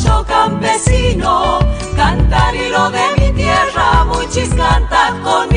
criollo campesino, cantar lo de mi tierra, muchis cantad conmigo.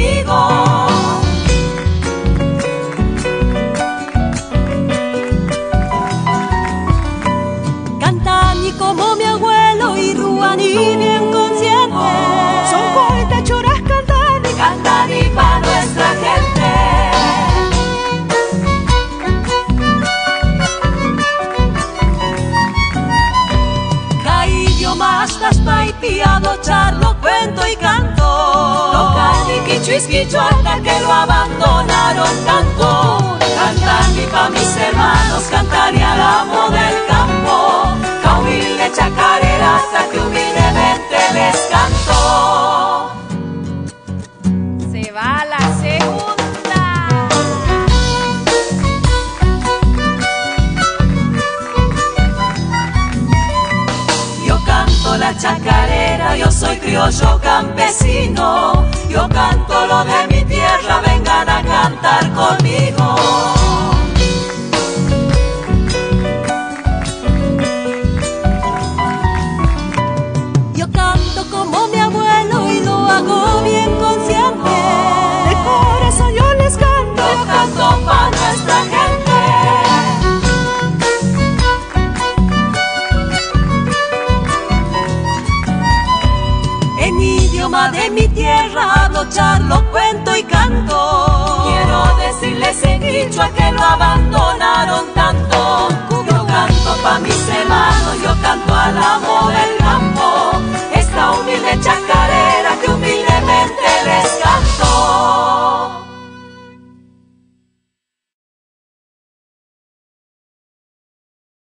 Hasta piado, charlo, cuento y canto. Y quichu hasta que lo abandonaron tanto. La chacarera, yo soy criollo campesino. Yo canto lo de mi tierra, vengan a cantar conmigo. De mi tierra hablo, charlo, cuento